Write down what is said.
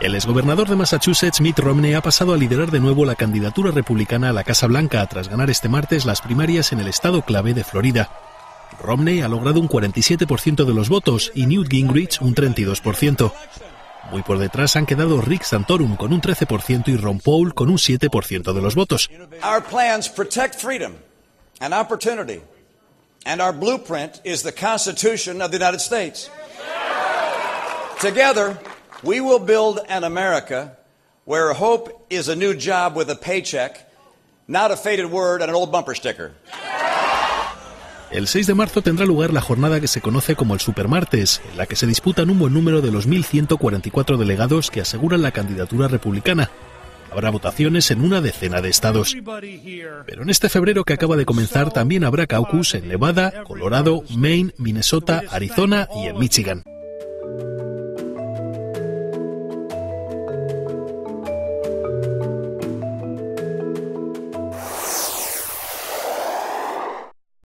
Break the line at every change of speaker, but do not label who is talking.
El exgobernador de Massachusetts, Mitt Romney, ha pasado a liderar de nuevo la candidatura republicana a la Casa Blanca tras ganar este martes las primarias en el estado clave de Florida. Romney ha logrado un 47% de los votos y Newt Gingrich un 32%. Muy por detrás han quedado Rick Santorum con un 13% y Ron Paul con un 7% de los votos.
Our plans protect freedom and opportunity, and our blueprint is the Constitution of the United States. We will build an America where hope is a new job with a paycheck, not a faded word and an old bumper sticker.
El 6 de marzo tendrá lugar la jornada que se conoce como el Supermartes, en la que se disputan un buen número de los 1.144 delegados que aseguran la candidatura republicana. Habrá votaciones en una decena de estados. Pero en este febrero que acaba de comenzar también habrá caucus en Nevada, Colorado, Maine, Minnesota, Arizona y en Michigan.